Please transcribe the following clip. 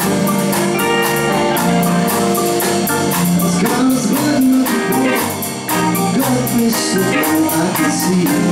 I can see you. I can see.